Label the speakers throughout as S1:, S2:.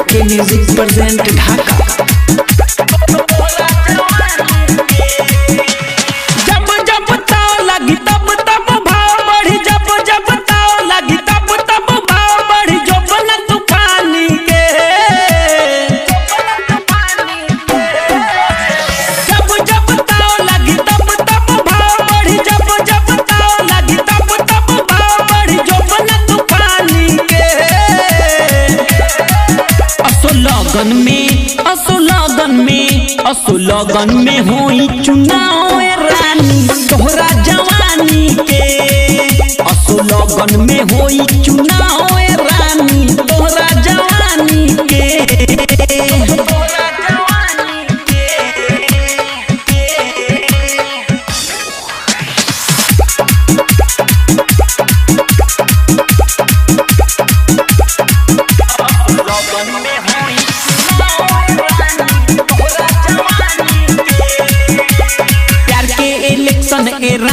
S1: Okay music
S2: असो लगन में हुई चुनाव रानी तोहरा जवानी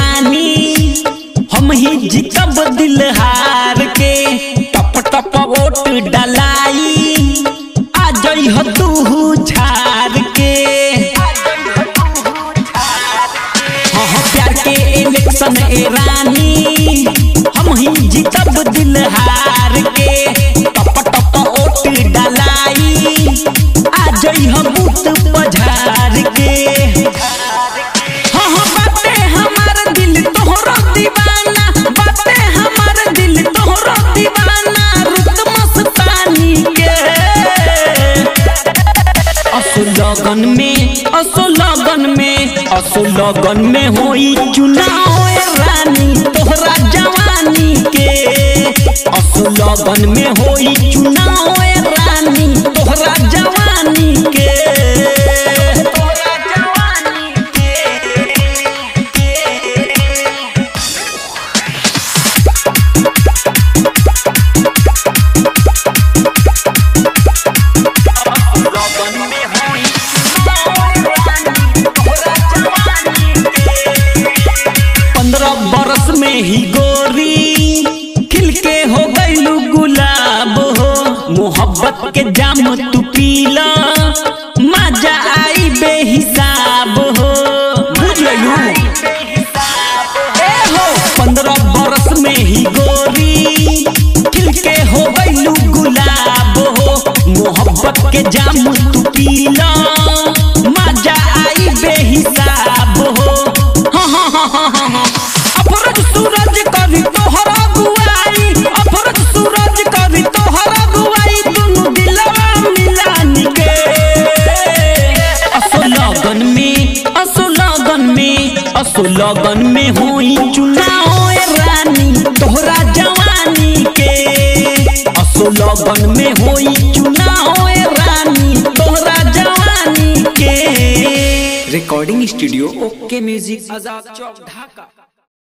S2: रानी। हम ही जितब दिल हार के। टप टप, वोट डलाई। आ जई हो तू छार के। हाँ हाँ प्यार के इलेक्शन ए रानी। हम ही जीतब में असो लगन में असुलगन में होई चुनाव रानी, तोहरा जवानी के। असुलगन में होई चुनाव ही गोरी खिल के हो गईलू गुलाब हो। मोहब्बत के जाम तू पीला मज़ा आई बेहिसाब हो। बुझ गयू हो। पंद्रह बरस में ही गोरी खिल के हो गईलू गुलाब हो। मोहब्बत के जाम तू पीला। में असो लगन में होई चुनाव रानी, तोहरा जवानी के। असो लगन में होई चुनाव रानी, तोहरा जवानी के।
S1: Recording studio okay music Azad Chowk Dhaka